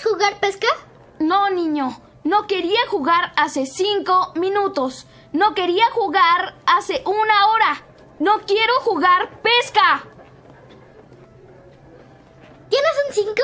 ¿Quieres jugar pesca? No, niño. No quería jugar hace cinco minutos. No quería jugar hace una hora. No quiero jugar pesca. ¿Tienes un cinco?